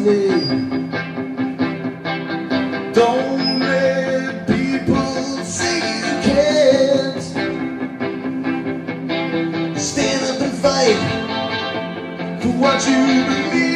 me. Don't let people say you can't. Stand up and fight for what you believe.